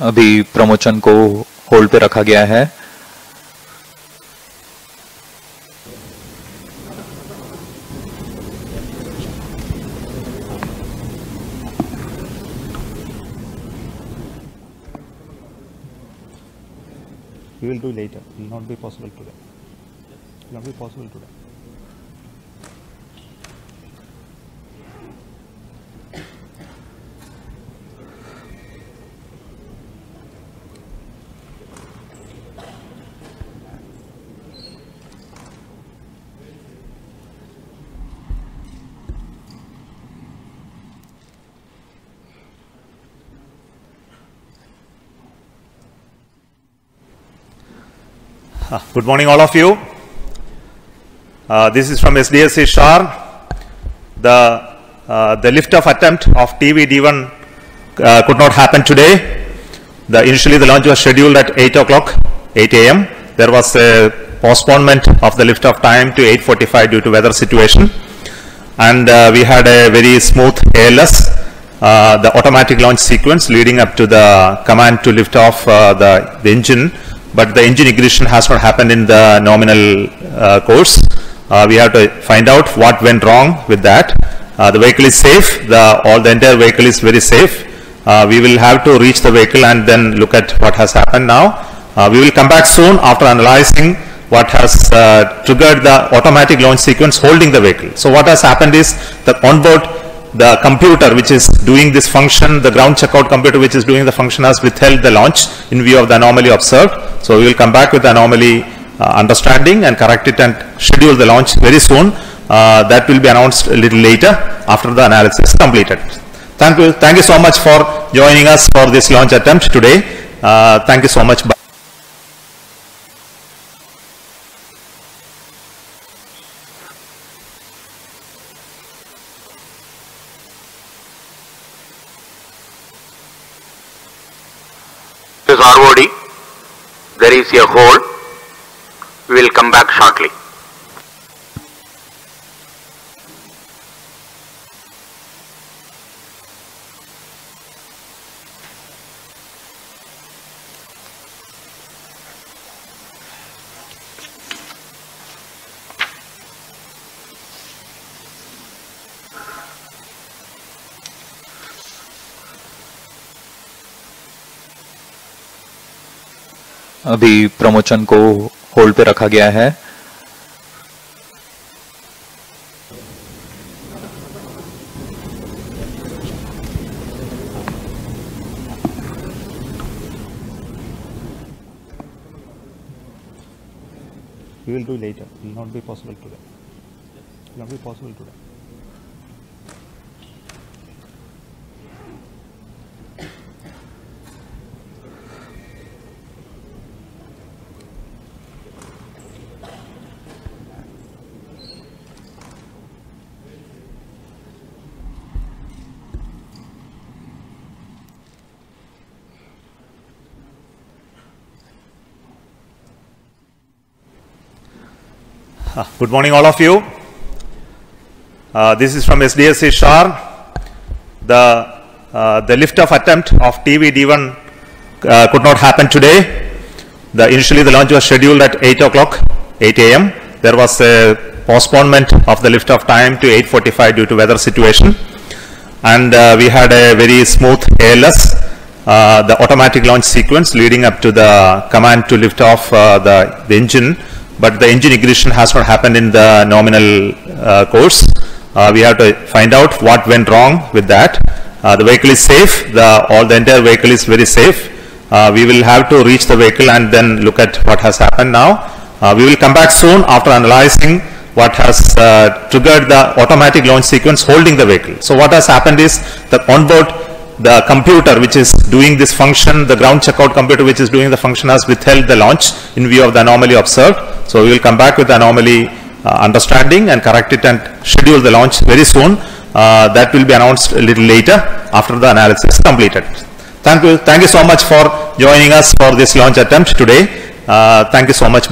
अभी प्रमोशन को होल्ड पे रखा गया है We will do later. Will not be possible today. Will not be possible today. Good morning, all of you. Uh, This is from SDSC SHAR. The, uh, the lift-off attempt of TV D1 uh, could not happen today. The, initially, the launch was scheduled at 8 o'clock, 8 a.m. There was a postponement of the lift-off time to 8:45 due to weather situation. And uh, we had a very smooth ALS, uh, the automatic launch sequence leading up to the command to lift off the, the engine, but the engine ignition has not happened in the nominal uh, course. Uh, we have to find out what went wrong with that. Uh, the vehicle is safe, the, all the entire vehicle is very safe. Uh, we will have to reach the vehicle and then look at what has happened now. Uh, we will come back soon after analyzing what has uh, triggered the automatic launch sequence holding the vehicle. So what has happened is the onboard, the computer which is doing this function, the ground checkout computer which is doing the function has withheld the launch in view of the anomaly observed. So we will come back with anomaly uh, understanding and correct it and schedule the launch very soon. Uh, that will be announced a little later after the analysis is completed. Thank you, thank you so much for joining us for this launch attempt today. Uh, thank you so much. Bye. This is ROD. There is a hole. We will come back shortly. अभी promotion को hold पे रखा गया है We will do later. It will not be possible today. It will not be possible today. Good morning, all of you. Uh, This is from SDSC SHAR. The, uh, the lift-off attempt of TV D1 uh, could not happen today. The, initially, the launch was scheduled at 8 o'clock, 8 a.m. There was a postponement of the lift-off time to 8:45 due to weather situation. And uh, we had a very smooth ALS, uh, the automatic launch sequence leading up to the command to lift off uh, the, the engine, but the engine ignition has not happened in the nominal uh, course. Uh, we have to find out what went wrong with that. Uh, the vehicle is safe, the, all the entire vehicle is very safe. Uh, we will have to reach the vehicle and then look at what has happened now. Uh, we will come back soon after analyzing what has uh, triggered the automatic launch sequence holding the vehicle. So what has happened is the onboard, the computer which is doing this function, the ground checkout computer which is doing the function has withheld the launch in view of the anomaly observed. So we will come back with anomaly uh, understanding and correct it and schedule the launch very soon. Uh, that will be announced a little later after the analysis is completed. Thank you, thank you so much for joining us for this launch attempt today. Uh, thank you so much.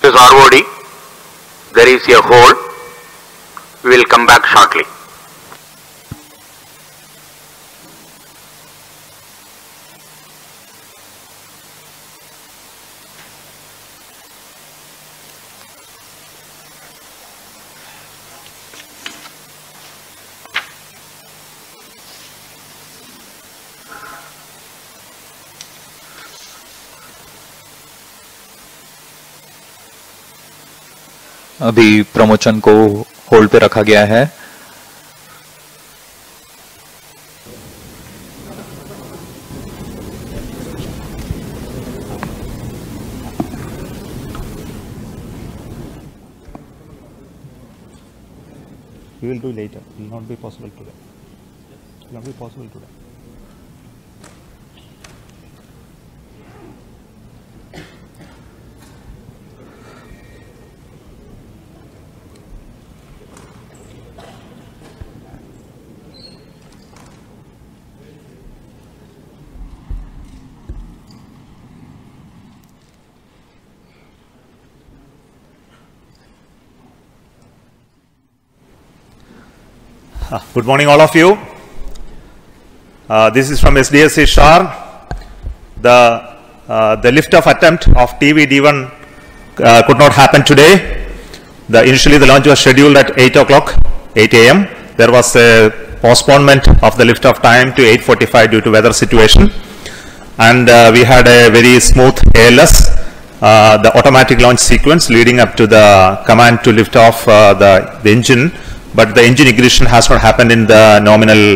This is ROD. There is a hole. We will come back shortly. अभी promotion को hold पे रखा गया है We will do later. Will not be possible today. Will not be possible today. Good morning, all of you. Uh, This is from SDSC Shar. The, uh, the lift-off attempt of TV D1 uh, could not happen today. The, initially, the launch was scheduled at 8 o'clock, 8 a.m. There was a postponement of the lift-off time to 8:45 due to weather situation. And uh, we had a very smooth ALS, uh, the automatic launch sequence leading up to the command to lift off the, the engine, but the engine ignition has not happened in the nominal